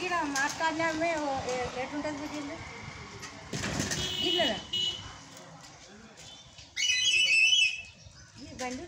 ಗಿಡ ಮಾತಾಡಿದ್ಮೇ ಎಟ್ ಉಂಟದು ಬಿಟ್ಟಿಲ್ಲ ಇಲ್ಲ ಈ ಬಂದು